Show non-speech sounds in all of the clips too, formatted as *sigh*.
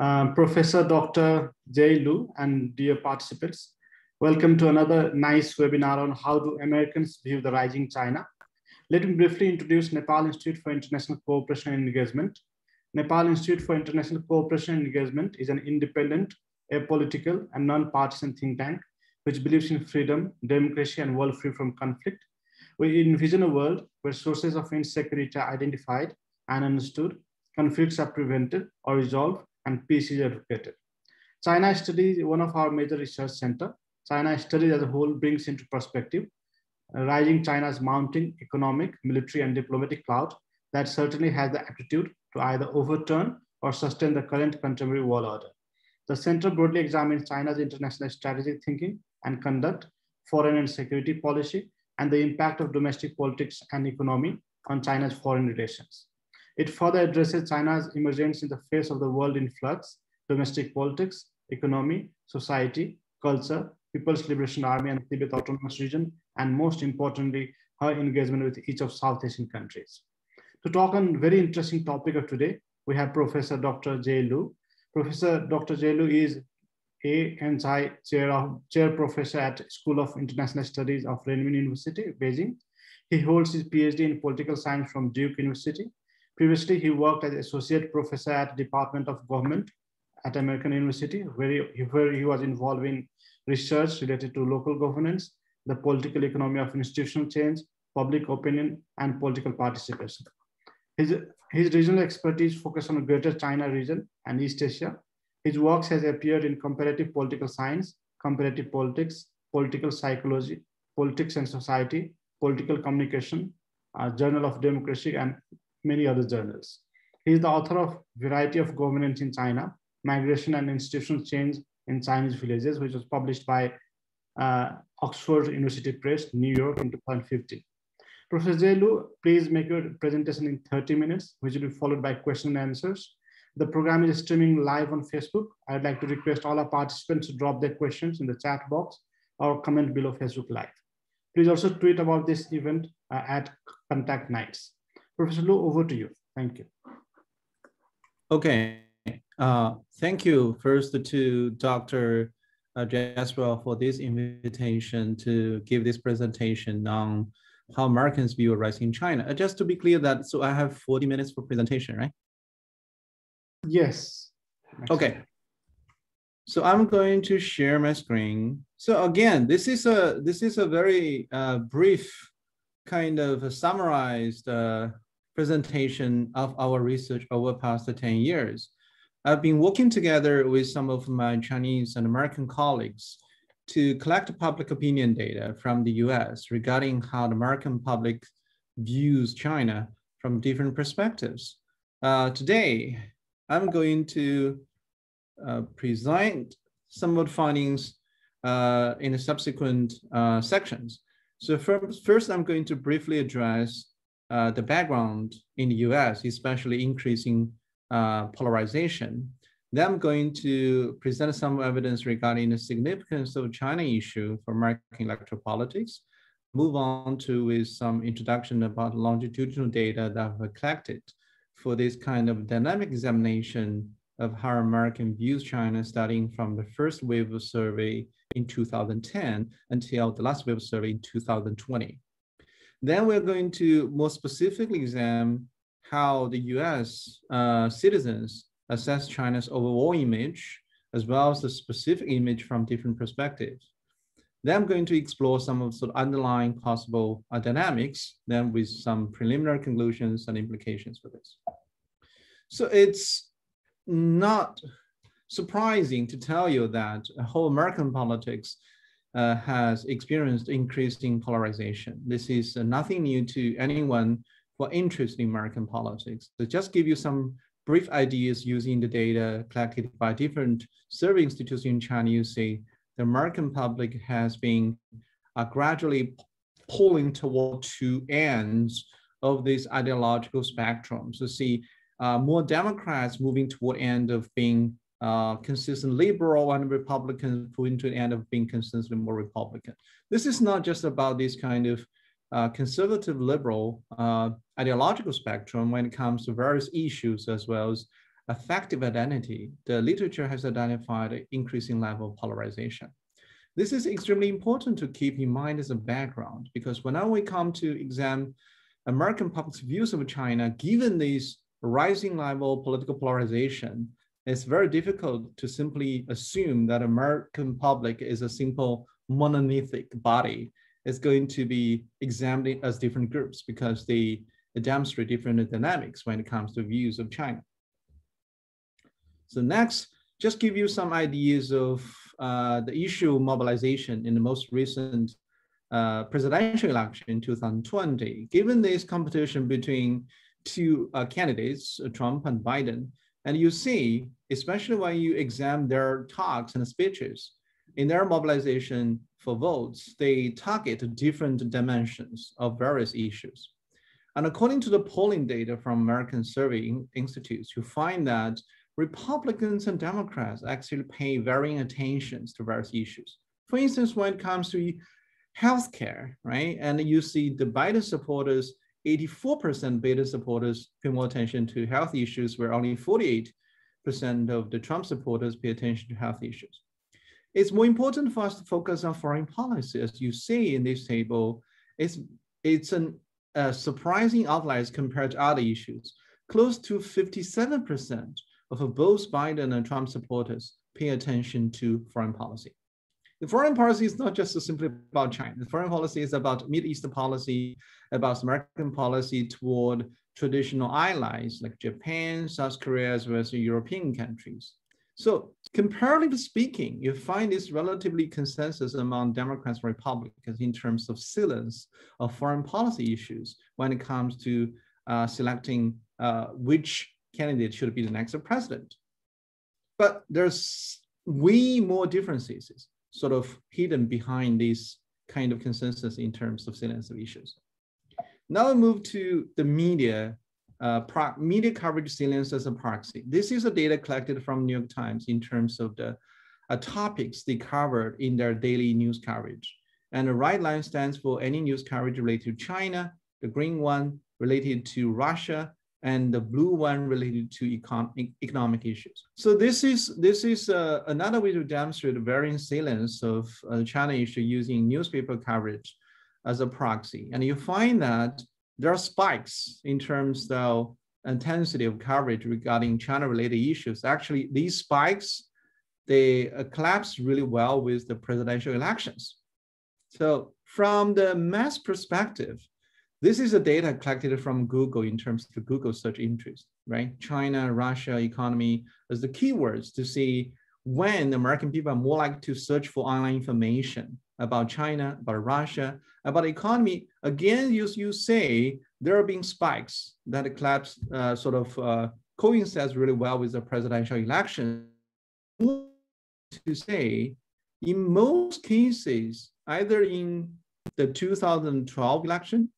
uh, Professor Dr. Jie Lu and dear participants. Welcome to another NIICE webinar on how do Americans view the rising China. Let me briefly introduce Nepal Institute for International Cooperation and Engagement. Nepal Institute for International Cooperation and Engagement is an independent, apolitical, and non-partisan think tank which believes in freedom, democracy, and world free from conflict. We envision a world where sources of insecurity are identified and understood, conflicts are prevented or resolved, and peace is advocated. China Studies, one of our major research center. China Studies as a whole brings into perspective uh, rising China's mounting economic, military, and diplomatic cloud that certainly has the aptitude to either overturn or sustain the current contemporary world order. The center broadly examines China's international strategic thinking and conduct, foreign and security policy, and the impact of domestic politics and economy on China's foreign relations. It further addresses China's emergence in the face of the world in flux, domestic politics, economy, society, culture, People's Liberation Army and Tibet Autonomous Region, and most importantly, her engagement with each of South Asian countries. To talk on very interesting topic of today, we have Professor Dr. Jie Lu. Professor Dr. Jie Lu is a Chai chair, of, chair professor at School of International Studies of Renmin University, Beijing. He holds his PhD in political science from Duke University. Previously, he worked as associate professor at Department of Government at American University, where he, where he was involved in research related to local governance, the political economy of institutional change, public opinion, and political participation. His, his regional expertise focused on the Greater China region and East Asia, his works has appeared in comparative political science, comparative politics, political psychology, politics and society, political communication, uh, Journal of Democracy, and many other journals. He is the author of Variety of Governance in China, Migration and Institutional Change in Chinese Villages, which was published by uh, Oxford University Press, New York in 2015. Professor Lu, please make your presentation in 30 minutes, which will be followed by question and answers. The program is streaming live on Facebook. I'd like to request all our participants to drop their questions in the chat box or comment below Facebook Live. Please also tweet about this event uh, at Contact NIICE. Professor Lu, over to you. Thank you. Okay. Uh, thank you first to Dr. Uh, Jaiswal for this invitation to give this presentation on how Americans view a rising China. Uh, just to be clear that, so I have 40 minutes for presentation, right? Yes. Okay. So I'm going to share my screen. So again, this is a this is a very uh, brief kind of summarized uh, presentation of our research over past 10 years. I've been working together with some of my Chinese and American colleagues to collect public opinion data from the US regarding how the American public views China from different perspectives. Uh, today, I'm going to uh, present some of the findings uh, in the subsequent uh, sections. So first, first, I'm going to briefly address uh, the background in the US, especially increasing uh, polarization. Then I'm going to present some evidence regarding the significance of China issue for American electoral politics. Move on to with some introduction about longitudinal data that I've collected for this kind of dynamic examination of how American views China starting from the first wave of survey in 2010 until the last wave of survey in 2020. Then we're going to more specifically examine how the US uh, citizens assess China's overall image, as well as the specific image from different perspectives. Then I'm going to explore some of the sort of underlying possible uh, dynamics, then with some preliminary conclusions and implications for this. So it's not surprising to tell you that whole American politics uh, has experienced increasing polarization. This is uh, nothing new to anyone who are interested in American politics. So just give you some brief ideas using the data collected by different survey institutions in China, you see the American public has been uh, gradually pulling toward two ends of this ideological spectrum. So see, uh, more Democrats moving toward end of being uh, consistent liberal and Republican moving to the end of being consistently more Republican. This is not just about this kind of uh, conservative liberal uh, ideological spectrum when it comes to various issues as well as affective identity, the literature has identified an increasing level of polarization. This is extremely important to keep in mind as a background because whenever we come to examine American public's views of China, given this rising level of political polarization, it's very difficult to simply assume that American public is a simple monolithic body. It's going to be examined as different groups because they demonstrate different dynamics when it comes to views of China. So next, just give you some ideas of uh, the issue of mobilization in the most recent uh, presidential election in 2020. Given this competition between two uh, candidates, Trump and Biden, and you see, especially when you examine their talks and speeches, in their mobilization for votes, they target different dimensions of various issues. And according to the polling data from American Survey Institutes, you find that Republicans and Democrats actually pay varying attentions to various issues. For instance, when it comes to healthcare, right? And you see the Biden supporters 84% Biden supporters pay more attention to health issues, where only 48% of the Trump supporters pay attention to health issues. It's more important for us to focus on foreign policy. As you see in this table, it's, it's an, a surprising outlier compared to other issues. Close to 57% of both Biden and Trump supporters pay attention to foreign policy. The foreign policy is not just simply about China. The foreign policy is about Middle Eastern policy, about American policy toward traditional allies like Japan, South Korea, as well as European countries. So comparatively speaking, you find this relatively consensus among Democrats and Republicans in terms of salience of foreign policy issues when it comes to uh, selecting uh, which candidate should be the next president. But there's way more differences sort of hidden behind this kind of consensus in terms of salience of issues. Now we move to the media, uh, media coverage salience as a proxy. This is the data collected from New York Times in terms of the uh, topics they covered in their daily news coverage. And the right line stands for any news coverage related to China, the green one related to Russia, and the blue one related to econ economic issues. So this is this is uh, another way to demonstrate the varying salience of uh, China issue using newspaper coverage as a proxy. And you find that there are spikes in terms of intensity of coverage regarding China-related issues. Actually, these spikes, they uh, collapse really well with the presidential elections. So from the mass perspective, this is the data collected from Google in terms of Google search interest, right? China, Russia economy as the keywords to see when the American people are more likely to search for online information about China, about Russia, about economy. Again, you, you say there are being spikes that collapse uh, sort of uh, coincides really well with the presidential election. To say, in most cases, either in the 2012 election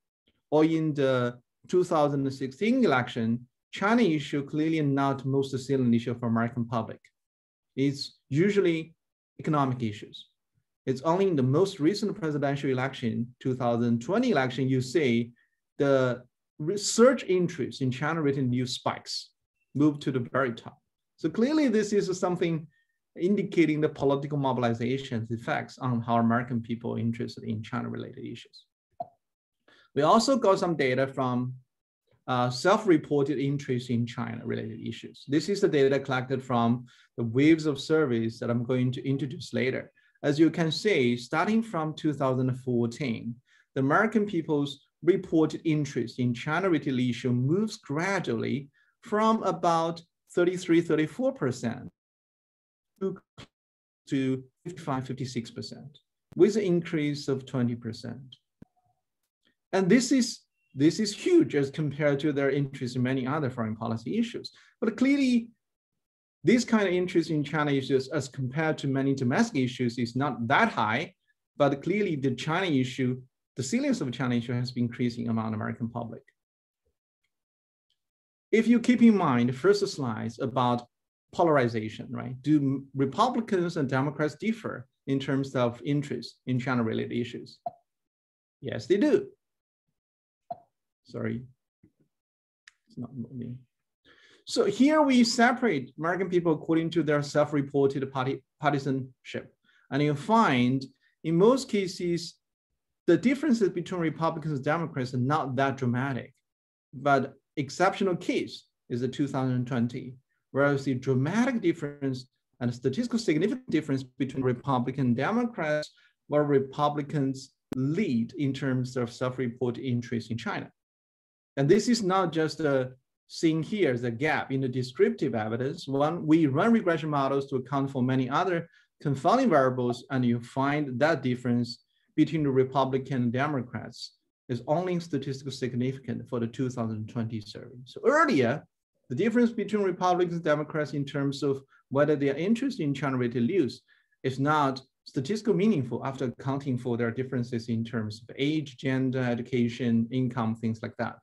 or in the uh, 2016 election, China issue clearly not most salient issue for American public. It's usually economic issues. It's only in the most recent presidential election, 2020 election, you see the research interest in China-written news spikes, move to the very top. So clearly this is something indicating the political mobilization's effects on how American people are interested in China-related issues. We also got some data from uh, self-reported interest in China-related issues. This is the data collected from the waves of surveys that I'm going to introduce later. As you can see, starting from 2014, the American people's reported interest in China-related issues moves gradually from about 33, 34% to, to 55, 56%, with an increase of 20%. And this is this is huge as compared to their interest in many other foreign policy issues. But clearly, this kind of interest in China issues as compared to many domestic issues is not that high, but clearly the China issue, the salience of China issue has been increasing among American public. If you keep in mind the first slides about polarization, right? Do Republicans and Democrats differ in terms of interest in China-related issues? Yes, they do. Sorry, it's not moving. So here we separate American people according to their self-reported party partisanship. And you find in most cases, the differences between Republicans and Democrats are not that dramatic. But exceptional case is the 2020, whereas the dramatic difference and statistical significant difference between Republican and Democrats, where Republicans lead in terms of self-reported interest in China. And this is not just a seen here a gap in the descriptive evidence. One, we run regression models to account for many other confounding variables, and you find that difference between the Republican and Democrats is only statistically significant for the 2020 survey. So earlier, the difference between Republicans and Democrats in terms of whether they are interested in China-related news is not statistically meaningful after accounting for their differences in terms of age, gender, education, income, things like that.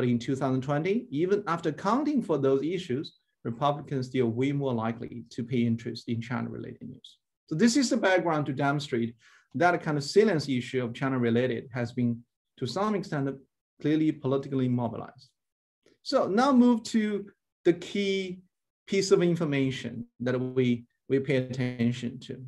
But in 2020, even after accounting for those issues, Republicans still way more likely to pay interest in China-related news. So this is the background to demonstrate that kind of salience issue of China-related has been, to some extent, clearly politically mobilized. So now move to the key piece of information that we, we pay attention to.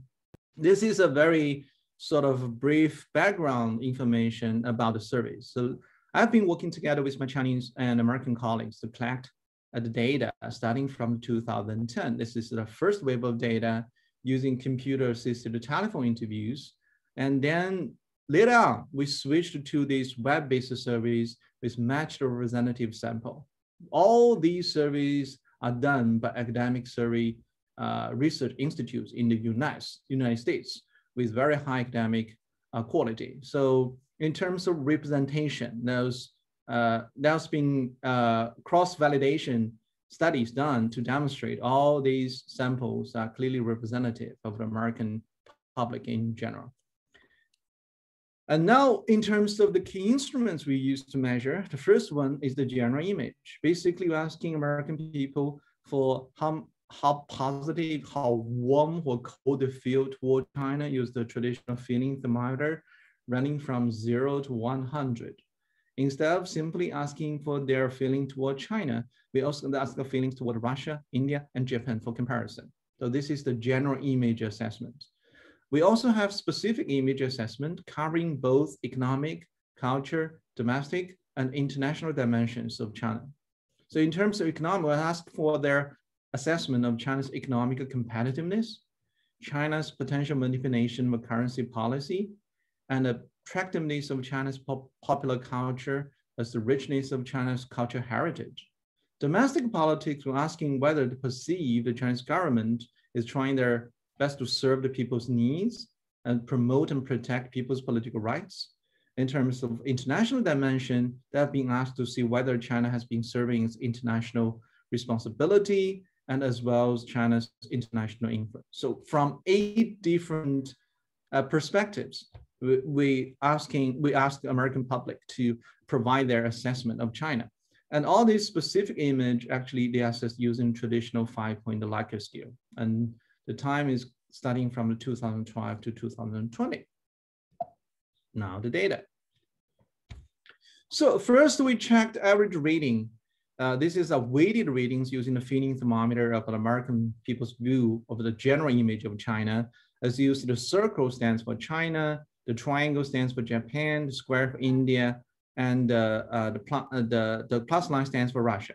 This is a very sort of brief background information about the survey. So I've been working together with my Chinese and American colleagues to collect the data starting from 2010. This is the first wave of data using computer-assisted telephone interviews. And then later on, we switched to these web-based surveys with matched representative sample. All these surveys are done by academic survey uh, research institutes in the United States with very high academic uh, quality. So in terms of representation, there's, uh, there's been uh, cross-validation studies done to demonstrate all these samples are clearly representative of the American public in general. And now in terms of the key instruments we use to measure, the first one is the general image. Basically, we're asking American people for how, how positive, how warm or cold they feel toward China, use the traditional feeling thermometer running from zero to 100. Instead of simply asking for their feeling toward China, we also ask the feelings toward Russia, India, and Japan for comparison. So this is the general image assessment. We also have specific image assessment covering both economic, culture, domestic, and international dimensions of China. So in terms of economic, we ask for their assessment of China's economic competitiveness, China's potential manipulation of currency policy, and the attractiveness of China's pop popular culture as the richness of China's cultural heritage. Domestic politics, we're asking whether to perceive the Chinese government is trying their best to serve the people's needs and promote and protect people's political rights. In terms of international dimension, they have been asked to see whether China has been serving its international responsibility and as well as China's international influence. So from eight different uh, perspectives, we, asking we ask the American public to provide their assessment of China. And all these specific image actually they assess using traditional five-point Likert scale. And the time is starting from 2012 to 2020. Now the data. So first we checked average rating. Uh, this is a weighted ratings using the feeling thermometer of the American people's view of the general image of China. As used, the circle stands for China, the triangle stands for Japan, the square for India, and uh, uh, the, uh, the, the plus line stands for Russia.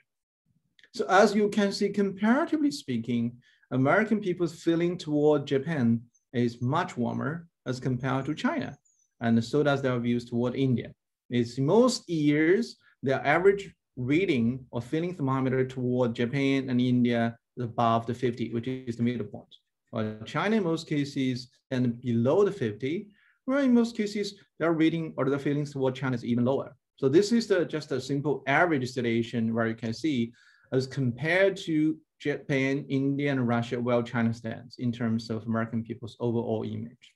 So as you can see, comparatively speaking, American people's feeling toward Japan is much warmer as compared to China, and so does their views toward India. It's most years, their average reading or feeling thermometer toward Japan and India is above the 50, which is the middle point. While China in most cases and below the 50, where in most cases their reading or their feelings toward China is even lower. So this is the, just a simple average situation where you can see as compared to Japan, India, and Russia, where China stands in terms of American people's overall image.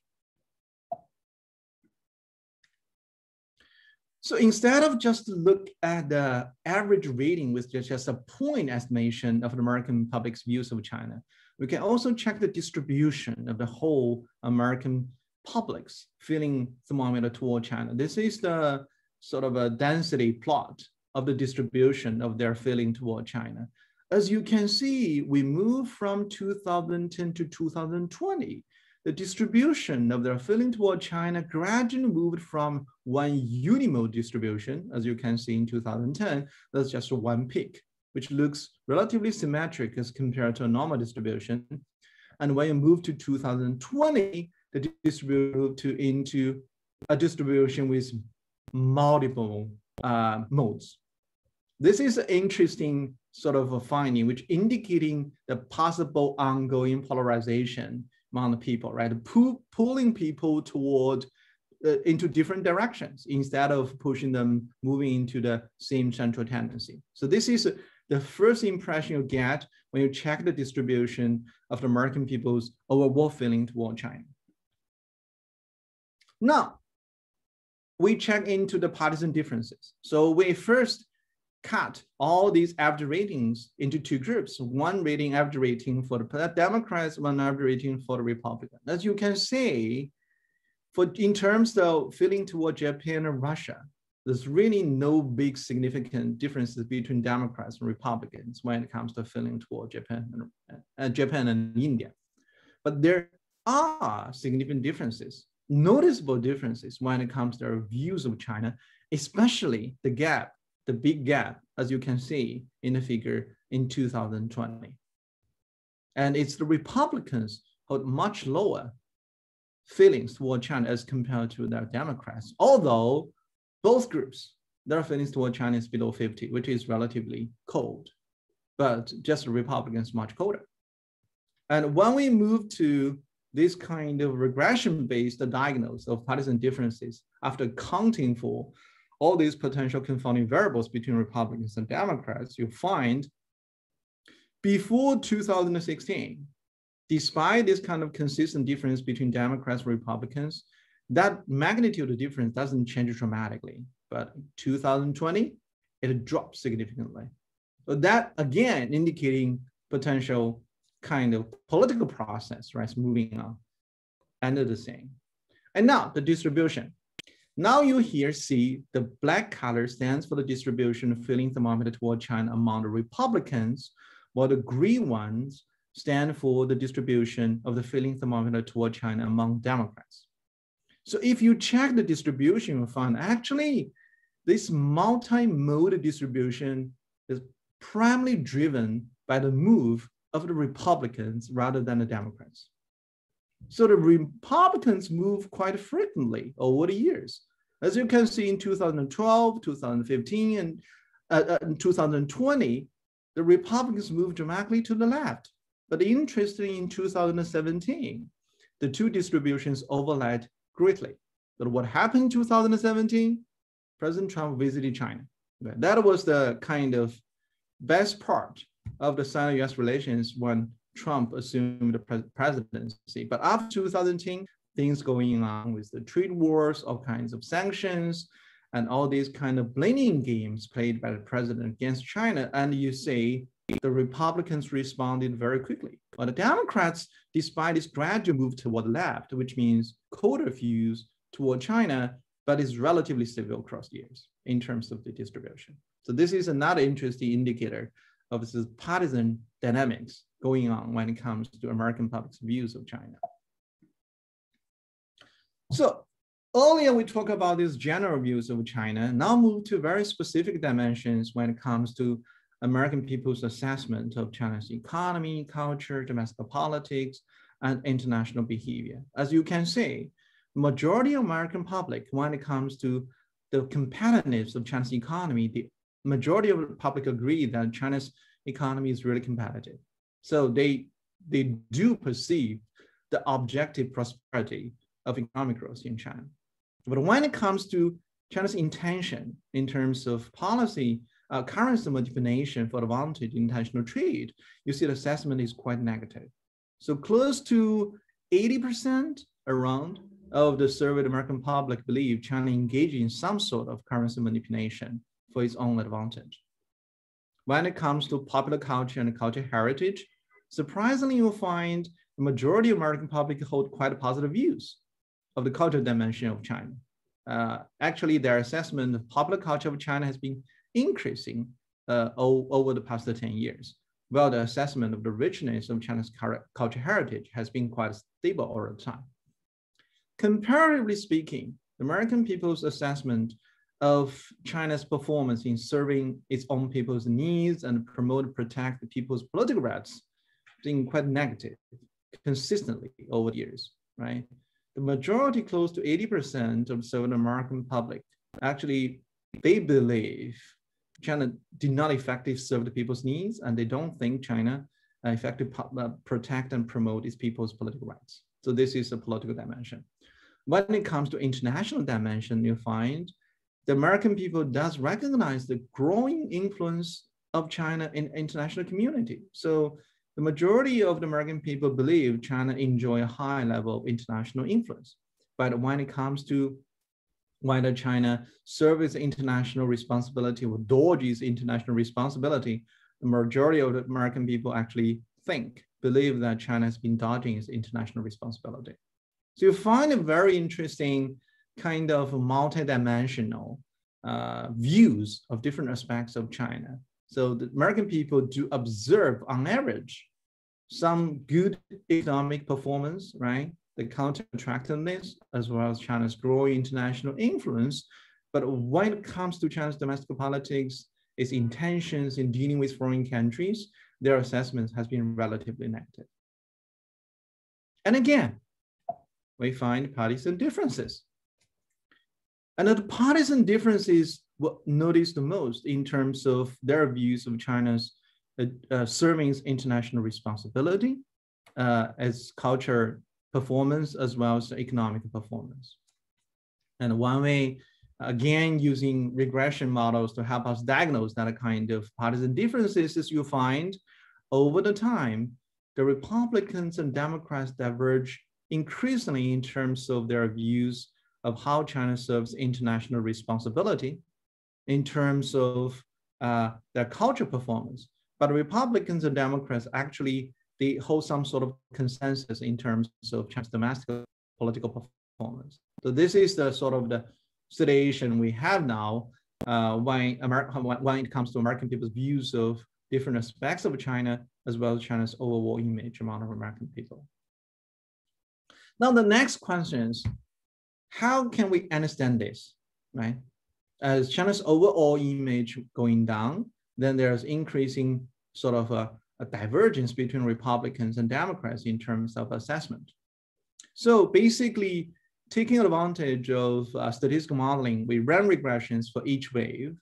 So instead of just look at the average reading with just a point estimation of the American public's views of China, we can also check the distribution of the whole American public's feeling thermometer toward China. This is the sort of a density plot of the distribution of their feeling toward China. as you can see, we move from 2010 to 2020. The distribution of their feeling toward China gradually moved from one unimode distribution, as you can see in 2010, that's just one peak, which looks relatively symmetric as compared to a normal distribution. And when you move to 2020, the distribution to, into a distribution with multiple uh, modes. This is an interesting sort of a finding, which indicating the possible ongoing polarization among the people, right? Pull, pulling people toward uh, into different directions instead of pushing them moving into the same central tendency. So this is the first impression you get when you check the distribution of the American people's overall feeling toward China. Now, we check into the partisan differences. So we first cut all these average ratings into two groups, one rating average rating for the Democrats, one average rating for the Republican. As you can see, for in terms of feeling toward Japan and Russia, there's really no big significant differences between Democrats and Republicans when it comes to feeling toward Japan and uh, Japan and India. But there are significant differences noticeable differences when it comes to our views of China, especially the gap, the big gap, as you can see in the figure in 2020. And it's the Republicans hold much lower feelings toward China as compared to their Democrats, although both groups, their feelings toward China is below 50, which is relatively cold, but just the Republicans much colder. And when we move to this kind of regression-based diagnosis of partisan differences after accounting for all these potential confounding variables between Republicans and Democrats, you find before 2016, despite this kind of consistent difference between Democrats and Republicans, that magnitude of difference doesn't change dramatically. But 2020, it dropped significantly. So that again indicating potential kind of political process, right, moving on under the same. And now the distribution. Now you here see the black color stands for the distribution of feeling thermometer toward China among the Republicans, while the green ones stand for the distribution of the feeling thermometer toward China among Democrats. So if you check the distribution, you find actually this multi-mode distribution is primarily driven by the move of the Republicans rather than the Democrats. So the Republicans move quite frequently over the years. As you can see in 2012, 2015, and uh, uh, 2020, the Republicans moved dramatically to the left. But interestingly, in 2017, the two distributions overlapped greatly. But what happened in 2017? President Trump visited China. That was the kind of best part of the Sino-US relations when Trump assumed the pre presidency. But after 2010, things going on with the trade wars, all kinds of sanctions, and all these kind of blaming games played by the president against China. And you see the Republicans responded very quickly. But the Democrats, despite this gradual move toward the left, which means colder views toward China, but is relatively stable across years in terms of the distribution. So this is another interesting indicator of this partisan dynamics going on when it comes to American public's views of China. So earlier we talked about these general views of China, now move to very specific dimensions when it comes to American people's assessment of China's economy, culture, domestic politics, and international behavior. As you can see, majority of American public, when it comes to the competitiveness of China's economy, the majority of the public agree that China's economy is really competitive. So they, they do perceive the objective prosperity of economic growth in China. But when it comes to China's intention in terms of policy, uh, currency manipulation for advantage in international trade, you see the assessment is quite negative. So close to 80% around of the surveyed American public believe China engaged in some sort of currency manipulation for its own advantage. When it comes to popular culture and cultural heritage, surprisingly, you'll find the majority of American public hold quite positive views of the cultural dimension of China. Uh, actually, their assessment of popular culture of China has been increasing uh, over the past 10 years. while the assessment of the richness of China's cultural heritage has been quite stable over time. Comparatively speaking, the American people's assessment of China's performance in serving its own people's needs and promote protect the people's political rights been quite negative consistently over the years, right? The majority, close to 80% of Southern American public, actually, they believe China did not effectively serve the people's needs, and they don't think China effectively uh, protect and promote its people's political rights. So this is a political dimension. When it comes to international dimension, you find the American people does recognize the growing influence of China in international community. So the majority of the American people believe China enjoy a high level of international influence. But when it comes to whether China serves international responsibility or dodges international responsibility, the majority of the American people actually think, believe that China has been dodging its international responsibility. So you find a very interesting kind of multidimensional uh, views of different aspects of China. So the American people do observe on average some good economic performance, right? The counter attractiveness, as well as China's growing international influence. But when it comes to China's domestic politics, its intentions in dealing with foreign countries, their assessment has been relatively negative. And again, we find partisan differences. And the partisan differences were noticed the most in terms of their views of China's uh, uh, serving international responsibility uh, as culture performance as well as economic performance. And one way, again, using regression models to help us diagnose that kind of partisan differences is you find over the time, the Republicans and Democrats diverge increasingly in terms of their views of how China serves international responsibility in terms of uh, their culture performance. But Republicans and Democrats actually they hold some sort of consensus in terms of China's domestic political performance. So this is the sort of the situation we have now uh, when, when it comes to American people's views of different aspects of China, as well as China's overall image among American people. Now, the next question is, how can we understand this, right? As China's overall image going down, then there's increasing sort of a, a divergence between Republicans and Democrats in terms of assessment. So basically, taking advantage of uh, statistical modeling, we ran regressions for each wave,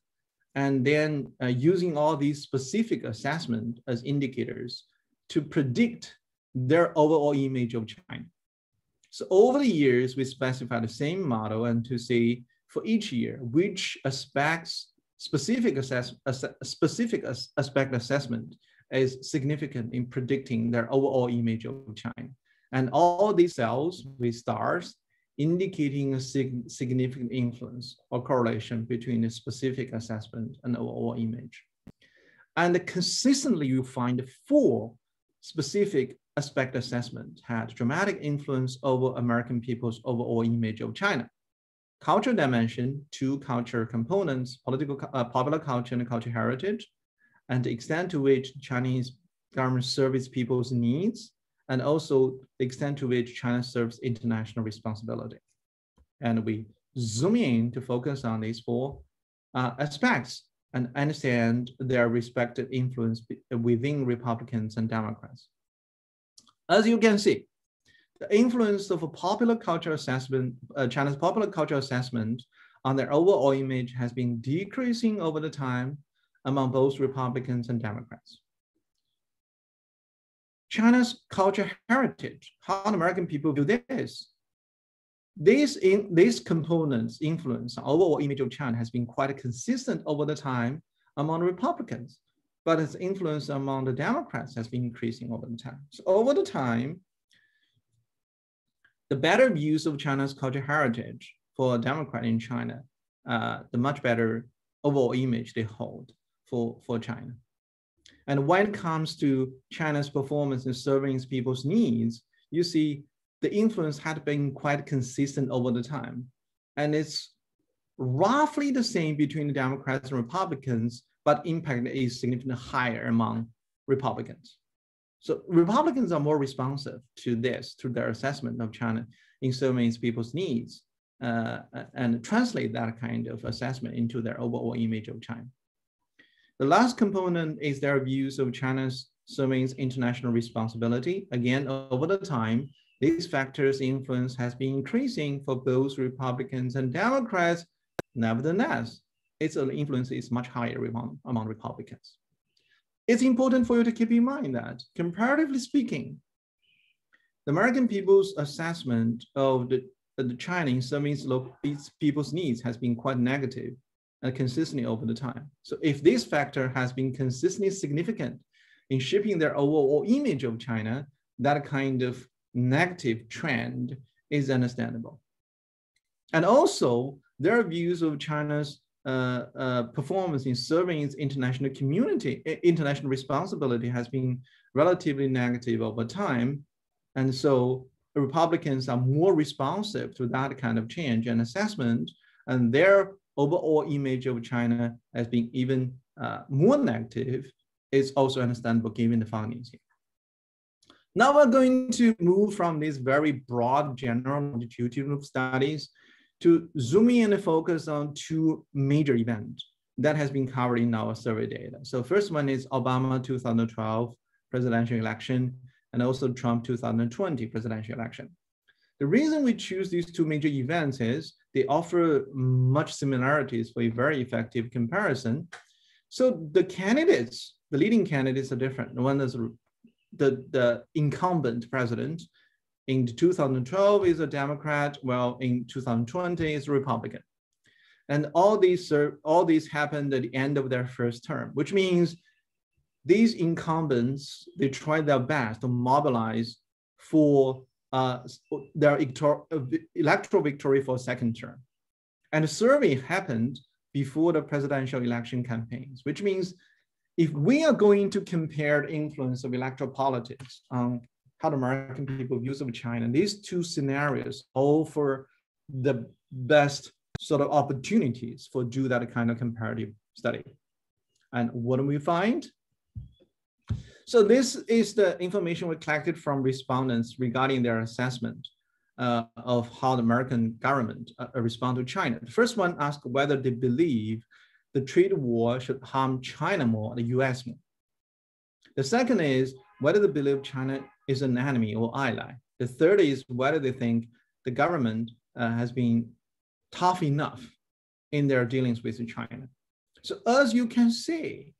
and then uh, using all these specific assessment as indicators to predict their overall image of China. So over the years, we specify the same model and to say for each year, which aspects specific, assess, ass, specific as, aspect assessment is significant in predicting their overall image of China. And all these cells with stars indicating a sig significant influence or correlation between the specific assessment and overall image. And consistently you find four specific aspect assessment had dramatic influence over American people's overall image of China cultural dimension, two culture components, political, uh, popular culture and cultural heritage, and the extent to which Chinese government serves people's needs, and also the extent to which China serves international responsibility. And we zoom in to focus on these four uh, aspects and understand their respective influence within Republicans and Democrats. As you can see, the influence of a popular culture assessment, uh, China's popular culture assessment on their overall image has been decreasing over the time among both Republicans and Democrats. China's culture heritage, how American people view this. These, in, these components influence overall image of China has been quite consistent over the time among Republicans, but its influence among the Democrats has been increasing over the time. So over the time, the better views of China's cultural heritage for a Democrat in China, uh, the much better overall image they hold for, for China. And when it comes to China's performance in serving its people's needs, you see the influence had been quite consistent over the time. And it's roughly the same between the Democrats and Republicans, but impact is significantly higher among Republicans. So Republicans are more responsive to this, to their assessment of China in serving people's needs uh, and translate that kind of assessment into their overall image of China. The last component is their views of China's serving international responsibility. Again, over the time, these factors' influence has been increasing for both Republicans and Democrats. Nevertheless, its influence is much higher among, among Republicans. It's important for you to keep in mind that, comparatively speaking, the American people's assessment of the, the China in serving its people's needs has been quite negative and consistently over the time. So if this factor has been consistently significant in shaping their overall image of China, that kind of negative trend is understandable. And also, their views of China's uh, uh, performance in serving its international community, international responsibility has been relatively negative over time. And so Republicans are more responsive to that kind of change and assessment, and their overall image of China has been even uh, more negative is also understandable given the findings here. Now we're going to move from these very broad general longitudinal studies to zoom in and focus on two major events that has been covered in our survey data. So first one is Obama 2012 presidential election and also Trump 2020 presidential election. The reason we choose these two major events is they offer much similarities for a very effective comparison. So the candidates, the leading candidates are different. One is the, the incumbent president in 2012 is a Democrat, well, in 2020 is a Republican. And all these, all these happened at the end of their first term, which means these incumbents, they tried their best to mobilize for uh, their electoral victory for a second term. And the survey happened before the presidential election campaigns, which means if we are going to compare the influence of electoral politics on how the American people view of China, And these two scenarios offer the best sort of opportunities for do that kind of comparative study. And what do we find? So this is the information we collected from respondents regarding their assessment uh, of how the American government uh, respond to China. The first one asked whether they believe the trade war should harm China more, or the US more. The second is whether they believe China is an enemy or ally. The third is whether they think the government uh, has been tough enough in their dealings with China. So as you can see,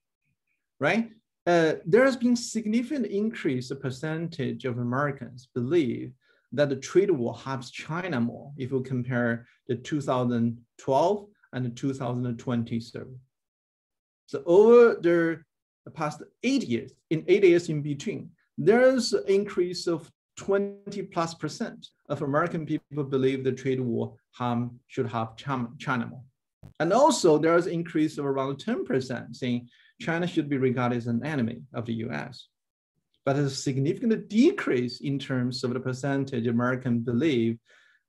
right, uh, there has been significant increase the percentage of Americans believe that the trade war harms China more if you compare the 2012 and the 2020 survey. So over the past eight years, in eight years in between, there's an increase of 20 plus percent of American people believe the trade war harm should have China more. And also there's an increase of around 10% saying China should be regarded as an enemy of the US. But a significant decrease in terms of the percentage American believe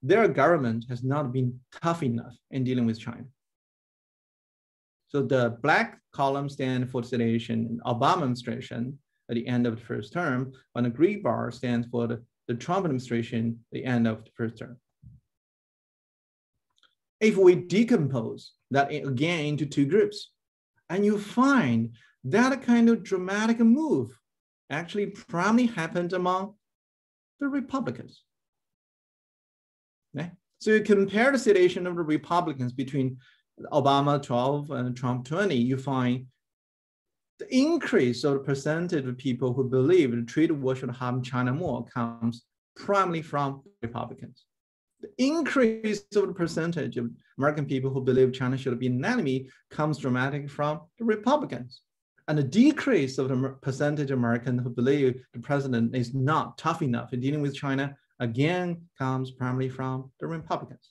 their government has not been tough enough in dealing with China. So the black column stands for the situation Obama administration at the end of the first term, and the green bar stands for the, the Trump administration the end of the first term. If we decompose that again into two groups, and you find that kind of dramatic move actually primarily happened among the Republicans. Okay? So you compare the situation of the Republicans between Obama 12 and Trump 20, you find the increase of the percentage of people who believe the trade war should harm China more comes primarily from Republicans. The increase of the percentage of American people who believe China should be an enemy comes dramatically from the Republicans. And the decrease of the percentage of Americans who believe the president is not tough enough in dealing with China again comes primarily from the Republicans.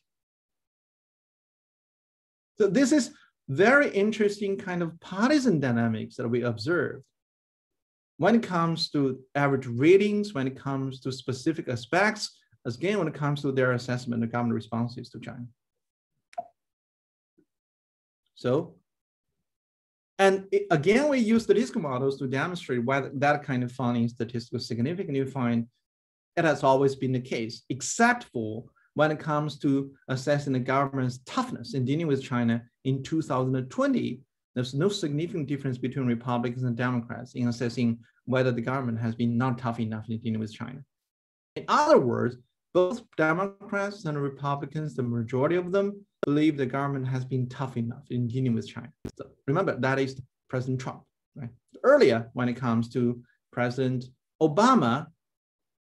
So this is very interesting kind of partisan dynamics that we observe when it comes to average ratings, when it comes to specific aspects, again, when it comes to their assessment of government responses to China. So And it, again, we use the statistical models to demonstrate whether that kind of finding statistical significance. You find it has always been the case, except for when it comes to assessing the government's toughness in dealing with China in 2020. There's no significant difference between Republicans and Democrats in assessing whether the government has been not tough enough in dealing with China. In other words, both Democrats and Republicans, the majority of them, believe the government has been tough enough in dealing with China. So remember, that is President Trump. Right? Earlier, when it comes to President Obama,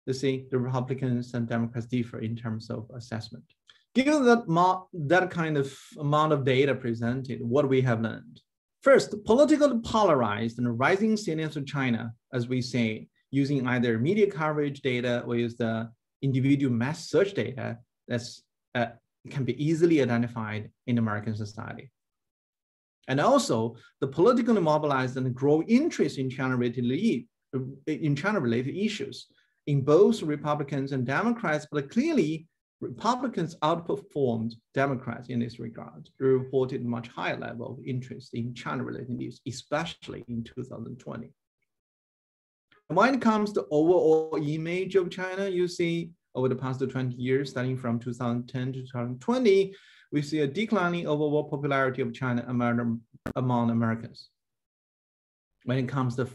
you see the Republicans and Democrats differ in terms of assessment. Given that, that kind of amount of data presented, what we have learned. First, politically polarized and rising salience of China, as we say, using either media coverage data or use the individual mass search data that's uh, can be easily identified in American society. And also the politically mobilized and growing interest in China-related in China-related issues in both Republicans and Democrats, but clearly Republicans outperformed Democrats in this regard. They reported much higher level of interest in China-related news, especially in 2020. When it comes to overall image of China, you see over the past 20 years, starting from 2010 to 2020, we see a declining overall popularity of China among, among Americans. When it comes to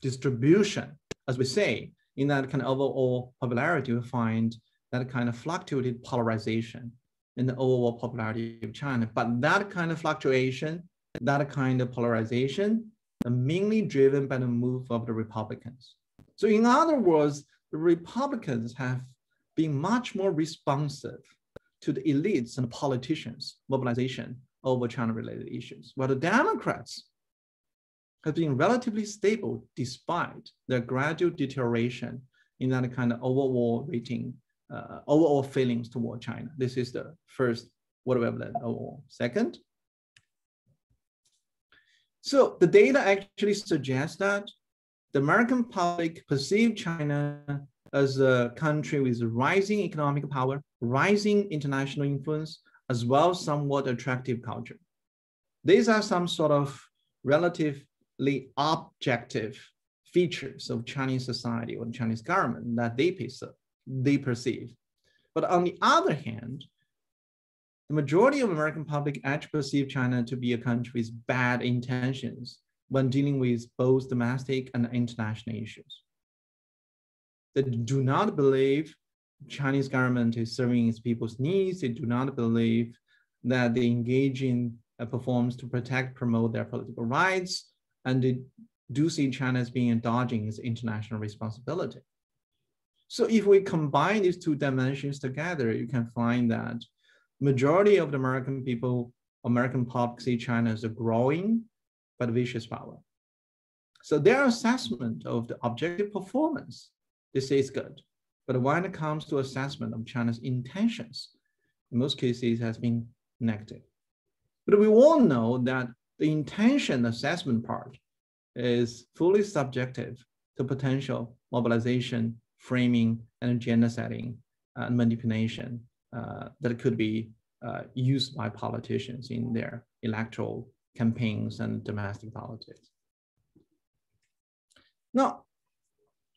distribution, as we say, in that kind of overall popularity, we find that kind of fluctuated polarization in the overall popularity of China. But that kind of fluctuation, that kind of polarization, mainly driven by the move of the Republicans. So in other words, the Republicans have been much more responsive to the elites and politicians' mobilization over China-related issues, while the Democrats have been relatively stable despite their gradual deterioration in that kind of overall rating, uh, overall feelings toward China. This is the first what we have learned overall. Second, so the data actually suggests that the American public perceive China as a country with rising economic power, rising international influence, as well as somewhat attractive culture. These are some sort of relatively objective features of Chinese society or Chinese government that they perceive. They perceive. But on the other hand, the majority of American public actually perceive China to be a country with bad intentions when dealing with both domestic and international issues They do not believe Chinese government is serving its people's needs. They do not believe that they engage in uh, performs to protect, promote their political rights, and they do see China as being dodging its international responsibility. So if we combine these two dimensions together, you can find that majority of the American people, American public see China as a growing but vicious power. So their assessment of the objective performance they say is good. But when it comes to assessment of China's intentions, in most cases has been negative. But we all know that the intention assessment part is fully subjective to potential mobilization, framing, and agenda setting and manipulation uh, that could be uh, used by politicians in their electoral campaigns and domestic politics. Now,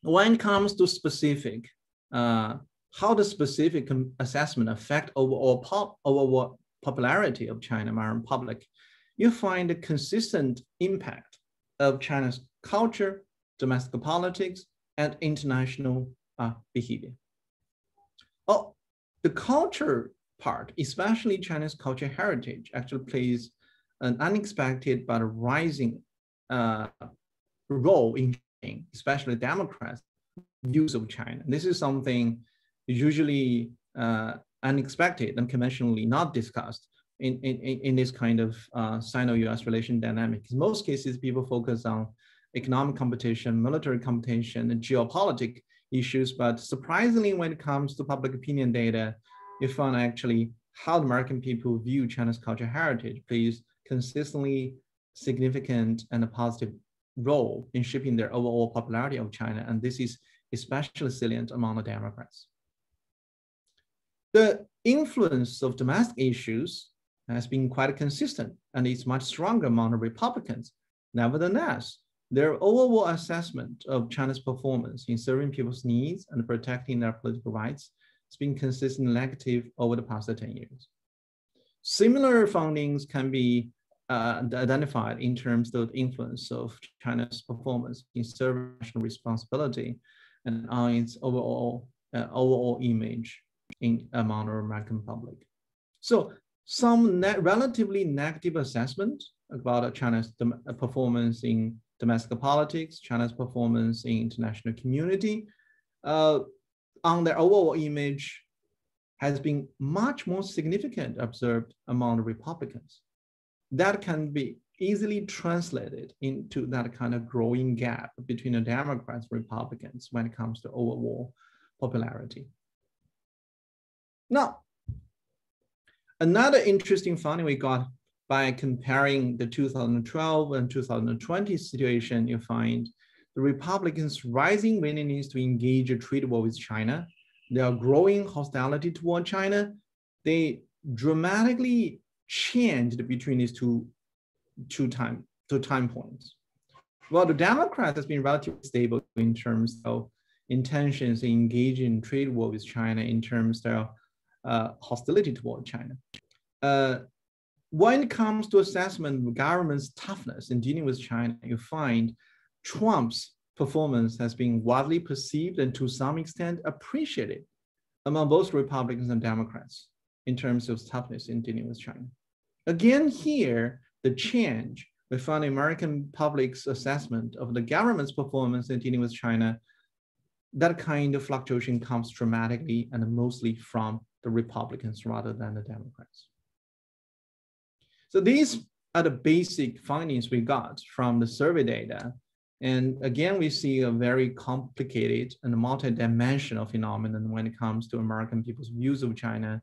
when it comes to specific, uh, how does specific assessment affect overall pop, overall popularity of China among public? You find a consistent impact of China's culture, domestic politics, and international uh, behavior. Oh, the culture part, especially China's culture heritage, actually plays an unexpected but rising uh, role in especially Democrats, views of China. This is something usually uh, unexpected and conventionally not discussed in, in, in this kind of uh, Sino-US relation dynamic. In most cases, people focus on economic competition, military competition, and geopolitical issues. But surprisingly, when it comes to public opinion data, you find actually how the American people view China's cultural heritage plays consistently significant and a positive role in shaping their overall popularity of China, and this is especially salient among the Democrats. The influence of domestic issues has been quite consistent and is much stronger among the Republicans Nevertheless, their overall assessment of China's performance in serving people's needs and protecting their political rights has been consistently negative over the past 10 years. Similar findings can be uh, identified in terms of the influence of China's performance in serving responsibility and on its overall, uh, overall image in among the American public. So some relatively negative assessment about China's performance in domestic politics, China's performance in international community, uh, on their overall image has been much more significant observed among the Republicans. That can be easily translated into that kind of growing gap between the Democrats and Republicans when it comes to overall popularity. Now, another interesting finding we got by comparing the 2012 and 2020 situation, you find the Republicans' rising willingness to engage a trade war with China, their growing hostility toward China, they dramatically changed between these two, two, time, two time points. Well, the Democrats has been relatively stable in terms of intentions in engaging in trade war with China in terms of hostility toward China. Uh, when it comes to assessment of government's toughness in dealing with China, you find Trump's performance has been widely perceived and to some extent appreciated among both Republicans and Democrats in terms of toughness in dealing with China. Again, here, the change we found American public's assessment of the government's performance in dealing with China, that kind of fluctuation comes dramatically and mostly from the Republicans rather than the Democrats. So these are the basic findings we got from the survey data. And again, we see a very complicated and multidimensional phenomenon when it comes to American people's views of China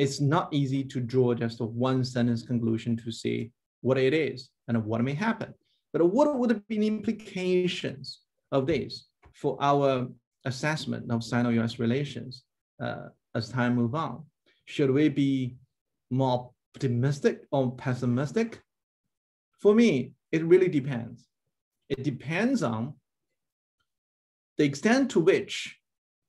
it's not easy to draw just a one sentence conclusion to say what it is and what may happen. But what would be the implications of this for our assessment of Sino-US relations uh, as time move on? Should we be more optimistic or pessimistic? For me, it really depends. It depends on the extent to which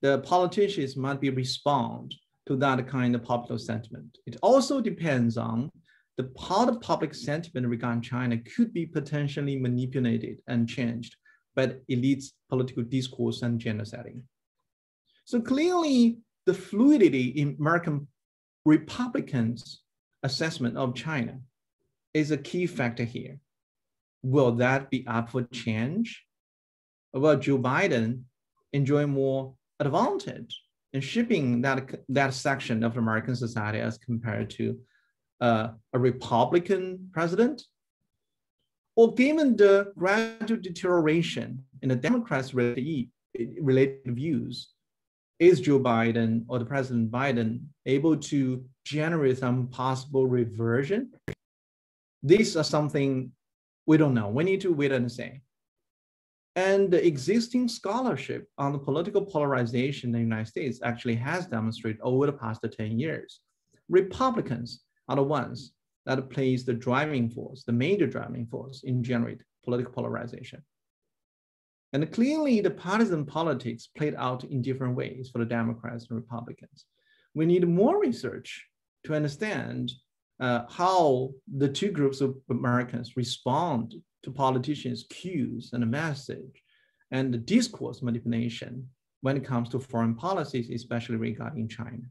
the politicians might be respond to that kind of popular sentiment. It also depends on the part of public sentiment regarding China could be potentially manipulated and changed by elite's political discourse and agenda setting. So clearly, the fluidity in American Republicans' assessment of China is a key factor here. Will that be up for change? Will Joe Biden enjoy more advantage in shipping that, that section of American society as compared to uh, a Republican president? Or given the gradual deterioration in the Democrats' related views, is Joe Biden or the President Biden able to generate some possible reversion? These are something we don't know. We need to wait and see. And the existing scholarship on the political polarization in the United States actually has demonstrated over the past 10 years. Republicans are the ones that plays the driving force, the major driving force in generate political polarization. And clearly the partisan politics played out in different ways for the Democrats and Republicans. We need more research to understand uh, how the two groups of Americans respond to politicians' cues and message and the discourse manipulation when it comes to foreign policies, especially regarding China.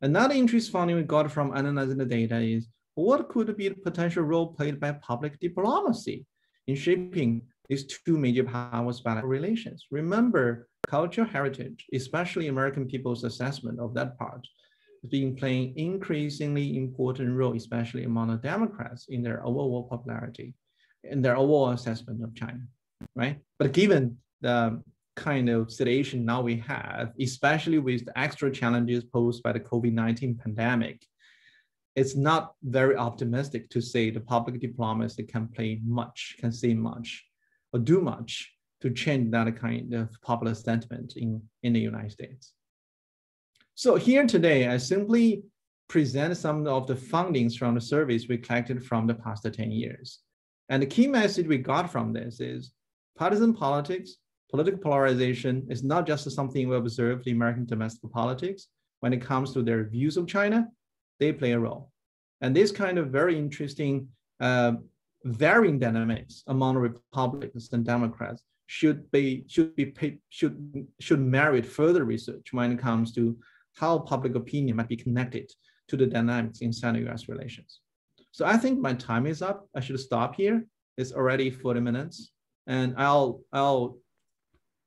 Another interesting finding we got from analyzing the data is what could be the potential role played by public diplomacy in shaping these two major powers bilateral relations? Remember, cultural heritage, especially American people's assessment of that part, has been playing increasingly important role, especially among the Democrats in their overall popularity in their overall assessment of China, right? But given the kind of situation now we have, especially with the extra challenges posed by the COVID-19 pandemic, it's not very optimistic to say the public diplomacy can play much, can say much, or do much to change that kind of popular sentiment in, in the United States. So here today, I simply present some of the findings from the surveys we collected from the past 10 years. And the key message we got from this is partisan politics, political polarization is not just something we observe in American domestic politics. When it comes to their views of China, they play a role. And this kind of very interesting uh, varying dynamics among Republicans and Democrats should be should be should should merit further research when it comes to how public opinion might be connected to the dynamics in Sino-US relations. So I think my time is up. I should stop here. It's already 40 minutes, and I'll I'll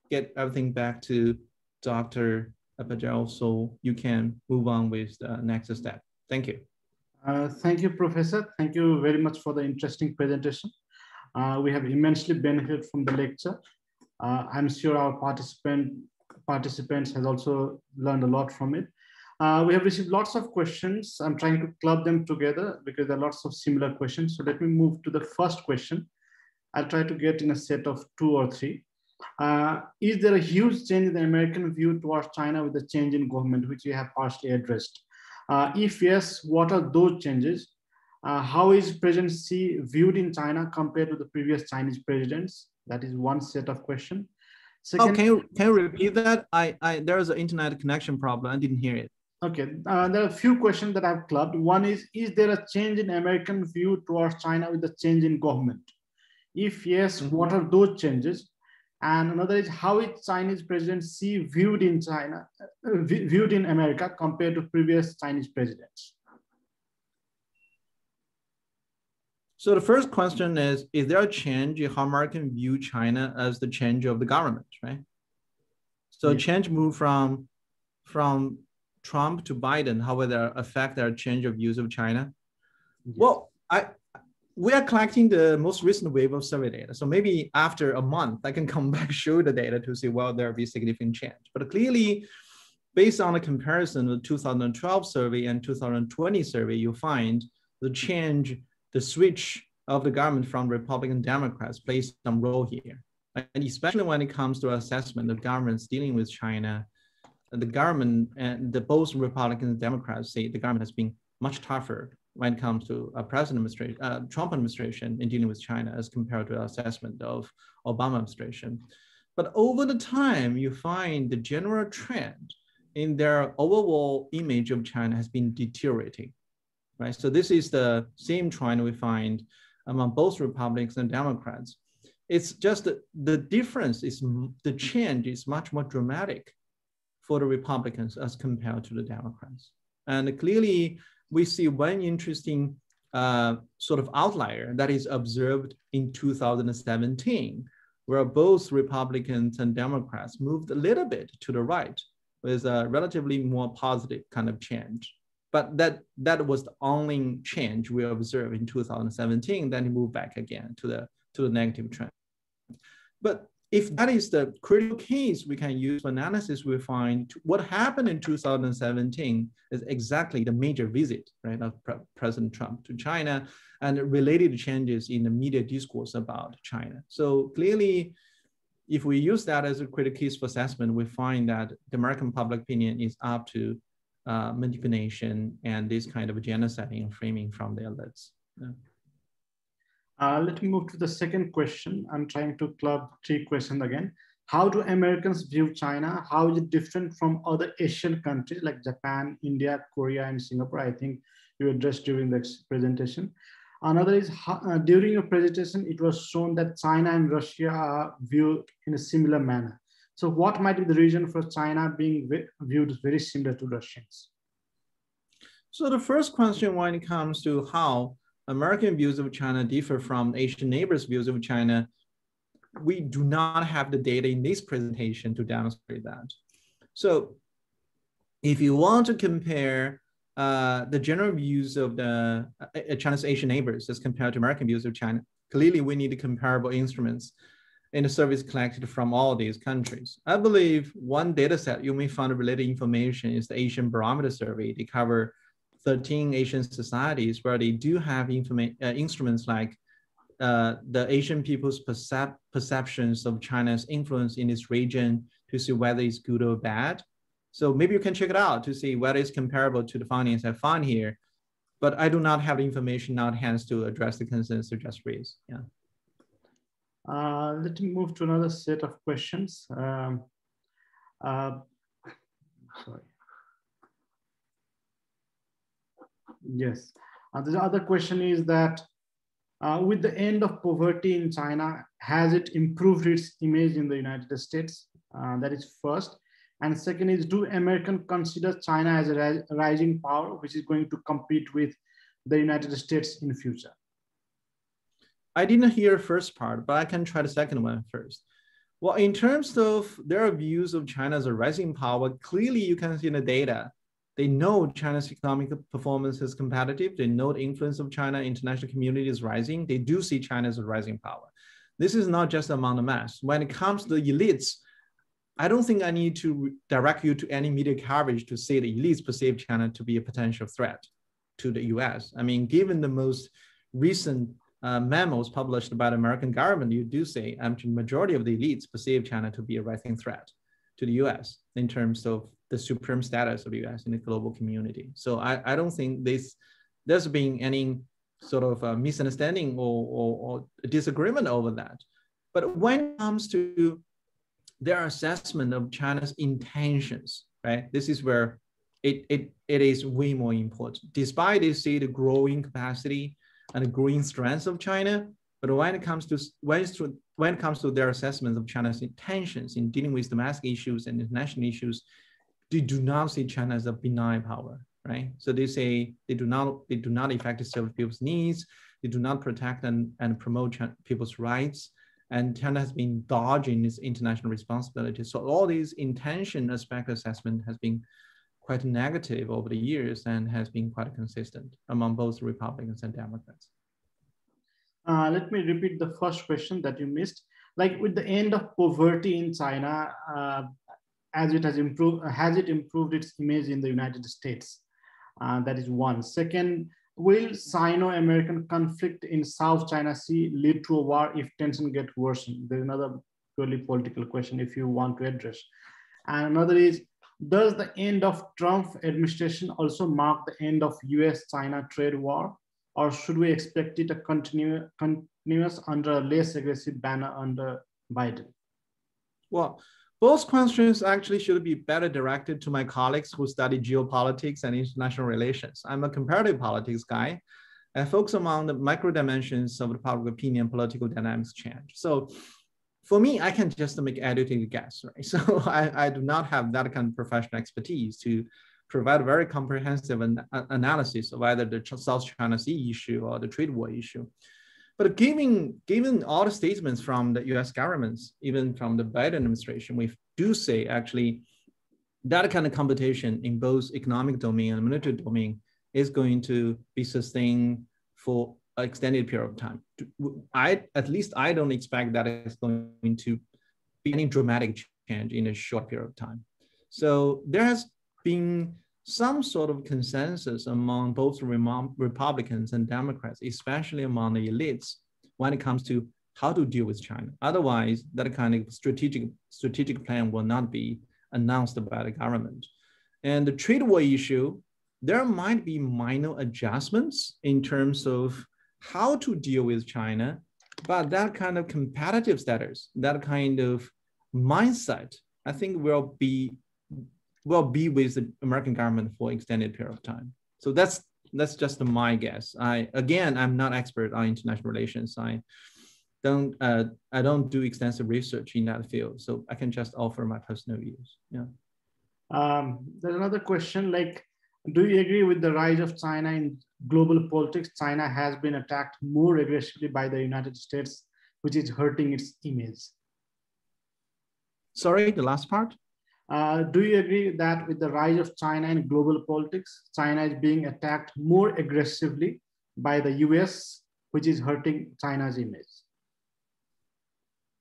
get everything back to Dr. Apajel so you can move on with the next step. Thank you. Uh, thank you, Professor. Thank you very much for the interesting presentation. Uh, we have immensely benefited from the lecture. Uh, I'm sure our participant participants has also learned a lot from it. Uh, we have received lots of questions. I'm trying to club them together because there are lots of similar questions. So let me move to the first question. I'll try to get in a set of two or three. Uh, is there a huge change in the American view towards China with the change in government, which you have partially addressed? Uh, if yes, what are those changes? Uh, how is President Xi viewed in China compared to the previous Chinese presidents? That is one set of questions. Second, oh, can you can you repeat that? I I there is an internet connection problem. I didn't hear it. Okay, uh, there are a few questions that I've clubbed. One is, is there a change in American view towards China with the change in government? If yes, mm -hmm. what are those changes? And another is how is Chinese President Xi viewed in China, uh, viewed in America compared to previous Chinese presidents? So the first question is, is there a change in how Americans view China as the change of the government, right? So yeah. change move from, from Trump to Biden, how will that affect their change of views of China? Yes. Well, I, we are collecting the most recent wave of survey data. So maybe after a month, I can *laughs* come back, show the data to see, well, there be significant change. But clearly, based on a comparison of 2012 survey and 2020 survey, you find the change, the switch of the government from Republican Democrats plays some role here. And especially when it comes to assessment of governments dealing with China, the government and the both Republicans and Democrats say the government has been much tougher when it comes to a president administration, uh, Trump administration in dealing with China as compared to the assessment of Obama administration. But over the time, you find the general trend in their overall image of China has been deteriorating, right? So this is the same trend we find among both Republicans and Democrats. It's just that the difference is the change is much more dramatic for the Republicans as compared to the Democrats. And clearly, we see one interesting uh, sort of outlier that is observed in 2017, where both Republicans and Democrats moved a little bit to the right with a relatively more positive kind of change. But that, that was the only change we observed in 2017, then it moved back again to the, to the negative trend. But if that is the critical case we can use for analysis, we find what happened in 2017 is exactly the major visit right, of Pre President Trump to China and related changes in the media discourse about China. So clearly, if we use that as a critical case for assessment, we find that the American public opinion is up to uh, manipulation and this kind of agenda setting and framing from the elites. Yeah. Uh, let me move to the second question. I'm trying to club three questions again. How do Americans view China? How is it different from other Asian countries like Japan, India, Korea, and Singapore? I think you addressed during the presentation. Another is uh, during your presentation, it was shown that China and Russia are viewed in a similar manner. So what might be the reason for China being viewed very similar to Russians? So the first question when it comes to how American views of China differ from Asian neighbors' views of China, we do not have the data in this presentation to demonstrate that. So if you want to compare uh, the general views of the uh, uh, China's Asian neighbors as compared to American views of China, clearly we need comparable instruments in the surveys collected from all these countries. I believe one data set you may find related information is the Asian Barometer Survey. They cover 13 Asian societies where they do have uh, instruments like uh, the Asian people's percep perceptions of China's influence in this region to see whether it's good or bad. So maybe you can check it out to see whether it's comparable to the findings I found here. but I do not have the information now at hand to address the concerns you just raised. Yeah. Uh, let me move to another set of questions. Um, uh, sorry. Yes. Uh, the other question is that uh, with the end of poverty in China, has it improved its image in the United States? Uh, that is first. And second is, do Americans consider China as a rising power, which is going to compete with the United States in the future? I didn't hear first part, but I can try the second one first. Well, in terms of their views of China as a rising power, clearly you can see in the data they know China's economic performance is competitive. They know the influence of China international community is rising. They do see China as a rising power. This is not just among the mass. When it comes to the elites, I don't think I need to direct you to any media coverage to say the elites perceive China to be a potential threat to the US. I mean, given the most recent uh, memos published by the American government, you do say um, the majority of the elites perceive China to be a rising threat to the US in terms of the supreme status of US in the global community. So I, I don't think this there's been any sort of uh, misunderstanding or, or, or, disagreement over that. But when it comes to their assessment of China's intentions, right? This is where it, it, it is way more important. Despite they see the growing capacity and the growing strength of China, but when it comes to when, to, when it comes to their assessment of China's intentions in dealing with domestic issues and international issues, they do not see China as a benign power, right? So they say they do not they do not effectively serve people's needs. They do not protect and, and promote people's rights. And China has been dodging its international responsibilities. So all these intention aspect assessment has been quite negative over the years and has been quite consistent among both Republicans and Democrats. Uh, let me repeat the first question that you missed. Like with the end of poverty in China, uh, as it has improved, has it improved its image in the United States? Uh, that is one. Second, will Sino-American conflict in South China Sea lead to a war if tension get worsened? There's another purely political question if you want to address. And another is, does the end of Trump administration also mark the end of US-China trade war? Or should we expect it to continue continuous under a less aggressive banner under Biden? Well, both questions actually should be better directed to my colleagues who study geopolitics and international relations. I'm a comparative politics guy. I focus on the micro dimensions of the public opinion, political dynamics change. So for me, I can just make educated guess, right? *laughs* So I, I do not have that kind of professional expertise to provide a very comprehensive an, analysis of either the South China Sea issue or the trade war issue. But given, given all the statements from the US governments, even from the Biden administration, we do say actually that kind of competition in both economic domain and military domain is going to be sustained for an extended period of time. I, at least I don't expect that it's going to be any dramatic change in a short period of time. So there has been some sort of consensus among both Republicans and Democrats, especially among the elites, when it comes to how to deal with China. Otherwise, that kind of strategic strategic plan will not be announced by the government. And the trade war issue, there might be minor adjustments in terms of how to deal with China, but that kind of competitive status, that kind of mindset, I think will be will be with the American government for extended period of time. So that's that's just my guess. I again, I'm not expert on international relations. I don't uh, I don't do extensive research in that field, so I can just offer my personal views. Yeah. Um, there's another question like, do you agree with the rise of China in global politics? China has been attacked more aggressively by the United States, which is hurting its image. Sorry, the last part. Uh, do you agree that with the rise of China in global politics, China is being attacked more aggressively by the US, which is hurting China's image?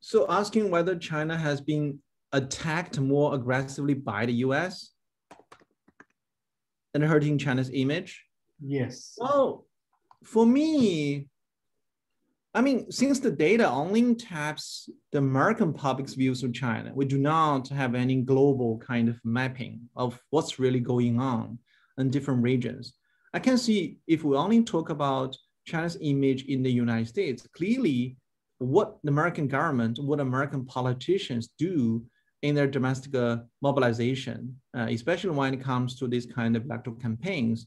So asking whether China has been attacked more aggressively by the US and hurting China's image? Yes. Well, for me, I mean, since the data only taps the American public's views of China, we do not have any global kind of mapping of what's really going on in different regions. I can see if we only talk about China's image in the United States, clearly what the American government, what American politicians do in their domestic uh, mobilization, uh, especially when it comes to these kind of electoral campaigns,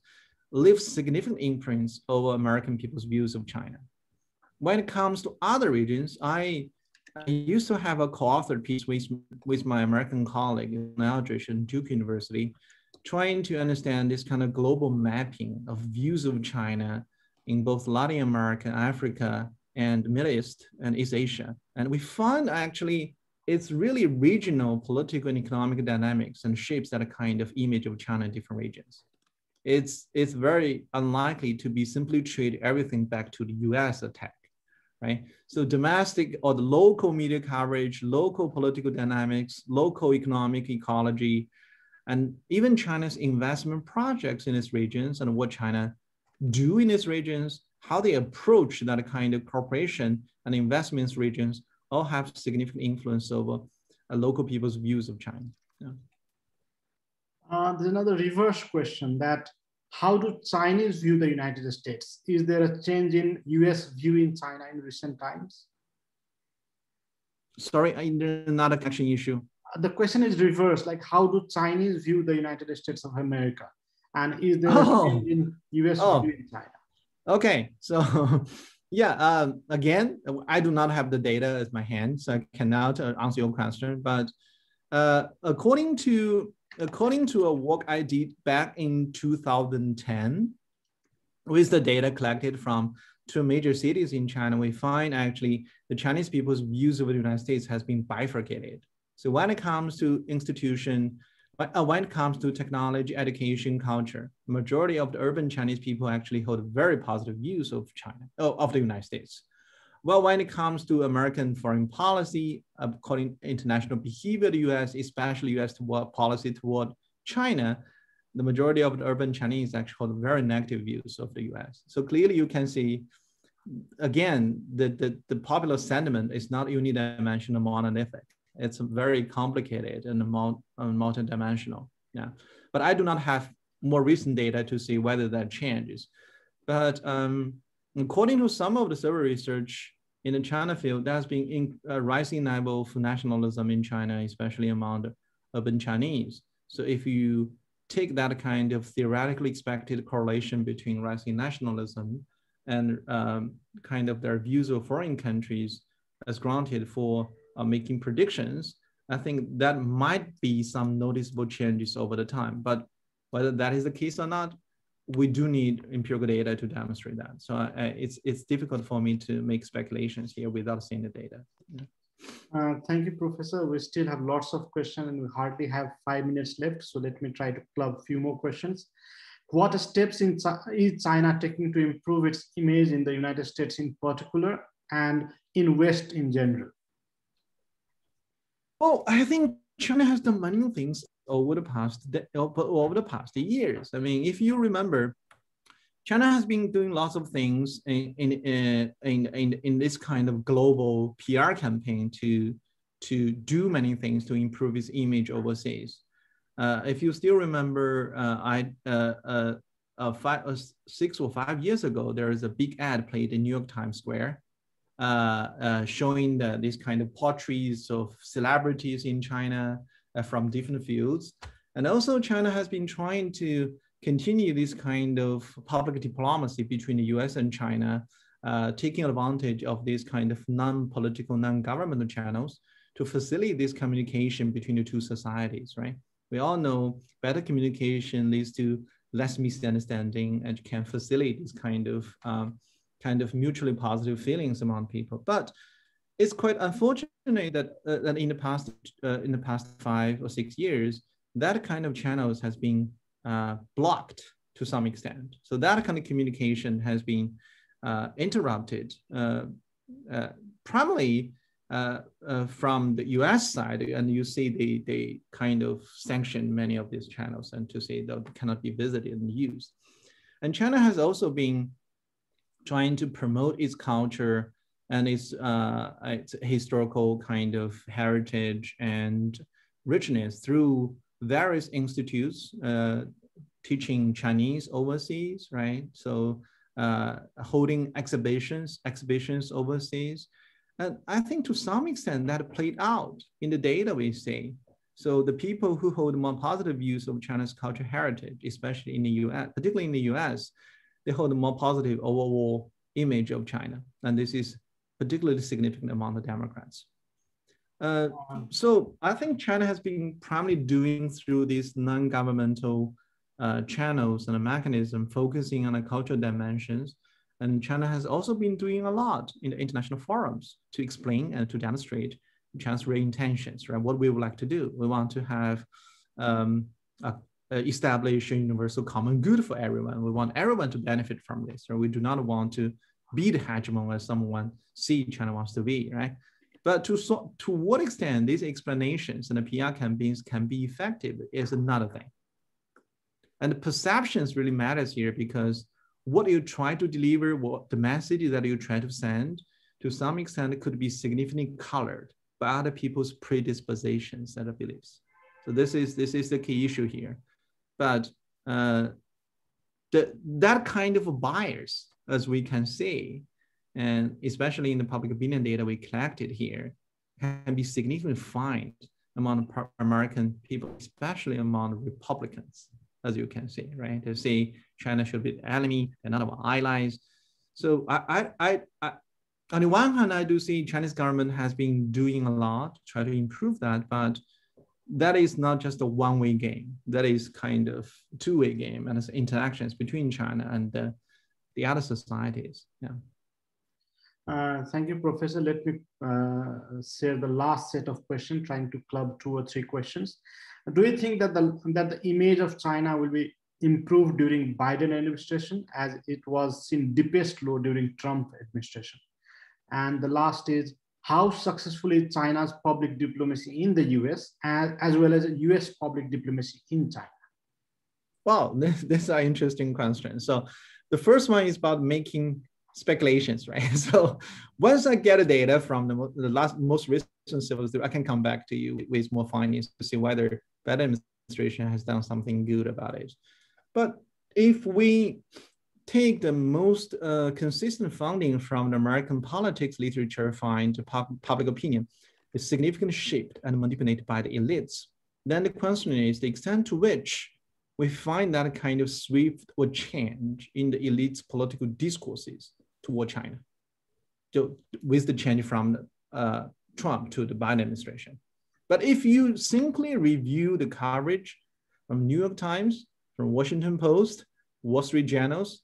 leaves significant imprints over American people's views of China. When it comes to other regions, I, I used to have a co-authored piece with, with my American colleague in Aldrich and Duke University, trying to understand this kind of global mapping of views of China in both Latin America, Africa, and Middle East and East Asia. And we find actually it's really regional political and economic dynamics and shapes that kind of image of China in different regions. It's, it's very unlikely to be simply treat everything back to the US attack, right? So domestic or the local media coverage, local political dynamics, local economic ecology, and even China's investment projects in its regions and what China do in its regions how they approach that kind of cooperation and investments regions all have significant influence over uh, local people's views of China. Yeah. Uh, there's another reverse question that how do Chinese view the United States? Is there a change in US view in China in recent times? Sorry, not a connection issue. Uh, the question is reversed, like how do Chinese view the United States of America? And is there oh. a change in US oh. view in China? Okay, so *laughs* yeah, um, again, I do not have the data at my hand, so I cannot uh, answer your question. But uh, according to according to a work I did back in 2010, with the data collected from two major cities in China, we find actually the Chinese people's views of the United States has been bifurcated. So when it comes to institution uh, when it comes to technology, education, culture, majority of the urban Chinese people actually hold very positive views of China, oh, of the United States. Well, when it comes to American foreign policy, according international behavior, the U.S., especially U.S. Toward policy toward China, the majority of the urban Chinese actually hold very negative views of the U.S. So clearly, you can see, again, the, the, the popular sentiment is not unidimensional monolithic it's very complicated and multi-dimensional. Yeah, but I do not have more recent data to see whether that changes. But um, according to some of the survey research in the China field, there's been in, a rising level of nationalism in China, especially among the urban Chinese. So if you take that kind of theoretically expected correlation between rising nationalism and um, kind of their views of foreign countries as granted for uh, making predictions, I think that might be some noticeable changes over the time. But whether that is the case or not, we do need empirical data to demonstrate that. So uh, it's it's difficult for me to make speculations here without seeing the data. Yeah. Uh, thank you, Professor. We still have lots of questions and we hardly have five minutes left. So let me try to club a few more questions. What steps in, is China taking to improve its image in the United States in particular and in West in general? Oh, I think China has done many things over the past over the past years. I mean, if you remember, China has been doing lots of things in in in in, in this kind of global PR campaign to to do many things to improve its image overseas. Uh, if you still remember, uh, I uh, uh, uh five, uh, six or five years ago, there is a big ad played in New York Times Square uh, uh, showing the, these kind of portraits of celebrities in China uh, from different fields. And also China has been trying to continue this kind of public diplomacy between the US and China, uh, taking advantage of these kind of non-political, non-governmental channels to facilitate this communication between the two societies, right? We all know better communication leads to less misunderstanding and can facilitate this kind of um, kind of mutually positive feelings among people. But it's quite unfortunate that, uh, that in the past uh, in the past five or six years, that kind of channels has been uh, blocked to some extent. So that kind of communication has been uh, interrupted, uh, uh, primarily from the U.S. side, and you see they they kind of sanction many of these channels and to say that cannot be visited and used. And China has also been trying to promote its culture and its, uh, its historical kind of heritage and richness through various institutes, uh, teaching Chinese overseas, right? So uh, holding exhibitions, exhibitions overseas. And I think to some extent that played out in the data we see. So the people who hold more positive views of China's cultural heritage, especially in the US, particularly in the US, they hold a more positive overall image of China. And this is particularly significant among the Democrats. Uh, so I think China has been primarily doing through these non-governmental uh, channels and a mechanism focusing on the cultural dimensions. And China has also been doing a lot in the international forums to explain and to demonstrate China's real intentions, right? What we would like to do. We want to have um, a, a establish a universal common good for everyone. We want everyone to benefit from this, or right? we do not want to be the hegemon as someone see China wants to be, right? But to, so, to what extent these explanations and the PR campaigns can be effective is another thing. And the perceptions really matters here because what you try to deliver, what the message that you try to send, to some extent could be significantly colored by other people's predispositions and beliefs. So this is this is the key issue here. But uh, the, that kind of bias, as we can see, and especially in the public opinion data we collected here, can be significantly found among American people, especially among Republicans, as you can see, right? They say China should be the enemy, and not our allies. So I, I, I, on the one hand, I do see Chinese government has been doing a lot to try to improve that, but that is not just a one-way game. That is kind of two-way game, and it's interactions between China and the, the other societies. Yeah. Uh, thank you, Professor. Let me uh, share the last set of questions, trying to club two or three questions. Do you think that the that the image of China will be improved during Biden administration, as it was seen deepest low during Trump administration? And the last is how successfully China's public diplomacy in the US, as, as well as US public diplomacy in China? Well, *laughs* this, this are interesting questions. So the first one is about making speculations, *laughs* right? So once I get the data from the, the last most recent civil I can come back to you with more findings to see whether that administration has done something good about it. But if we take the most uh, consistent funding from the American politics literature find public opinion is significantly shaped and manipulated by the elites. Then the question is the extent to which we find that kind of swift or change in the elite's political discourses toward China, so with the change from uh, Trump to the Biden administration. But if you simply review the coverage from New York Times, from Washington Post, Wall Street Journals,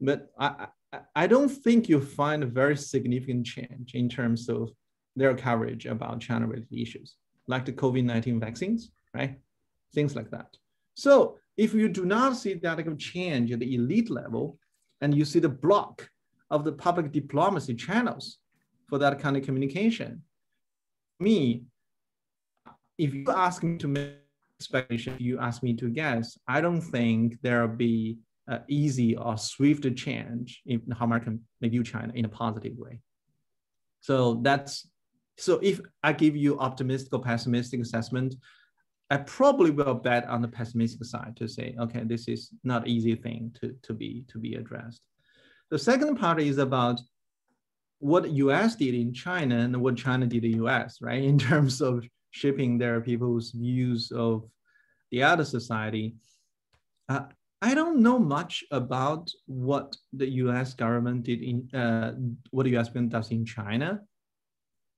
but I, I, don't think you'll find a very significant change in terms of their coverage about China-related issues, like the COVID-19 vaccines, right? Things like that. So if you do not see that kind of change at the elite level, and you see the block of the public diplomacy channels for that kind of communication, me, if you ask me to make speculation, you ask me to guess, I don't think there'll be uh, easy or swift change in how American view China in a positive way. So that's so if I give you optimistic or pessimistic assessment, I probably will bet on the pessimistic side to say, okay, this is not easy thing to, to be to be addressed. The second part is about what US did in China and what China did in the US, right? *laughs* In terms of shaping their people's views of the other society. Uh, I don't know much about what the U.S. government did in uh, what the U.S. government does in China,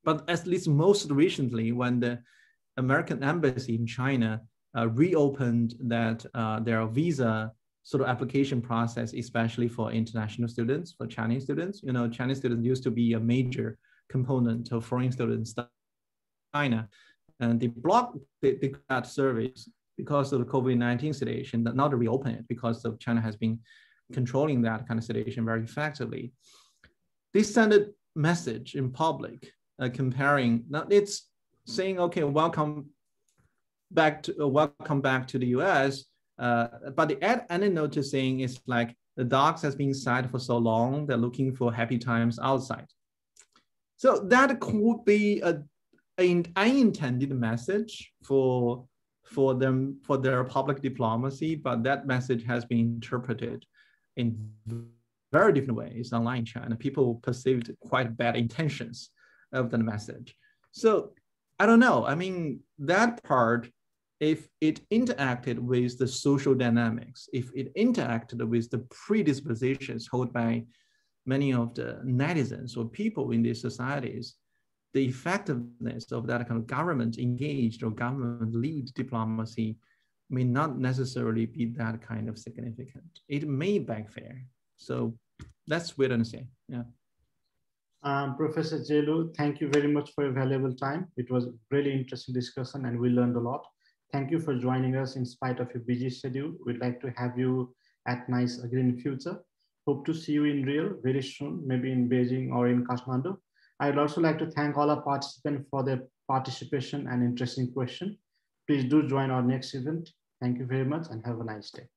but at least most recently, when the American embassy in China uh, reopened that uh, their visa sort of application process, especially for international students, for Chinese students. You know, Chinese students used to be a major component of foreign students in China, and they blocked the, the, that service because of the COVID-19 situation, not to reopen it because of China has been controlling that kind of situation very effectively. They sent a message in public uh, comparing, now it's saying, okay, welcome back to, uh, welcome back to the US, uh, but the ad ended note is saying is like, the dogs has been inside for so long, they're looking for happy times outside. So that could be a, an unintended message for for them for their public diplomacy, but that message has been interpreted in very different ways online China. People perceived quite bad intentions of the message. So I don't know. I mean, that part, if it interacted with the social dynamics, if it interacted with the predispositions held by many of the netizens or people in these societies, the effectiveness of that kind of government engaged or government lead diplomacy may not necessarily be that kind of significant. It may backfire. So let's wait and see. Yeah. Um, Professor Jie Lu, thank you very much for your valuable time. It was really interesting discussion and we learned a lot. Thank you for joining us in spite of your busy schedule. We'd like to have you at NIICE again in future. Hope to see you in real very soon, maybe in Beijing or in Kathmandu. I'd also like to thank all our participants for their participation and interesting question. Please do join our next event. Thank you very much and have a nice day.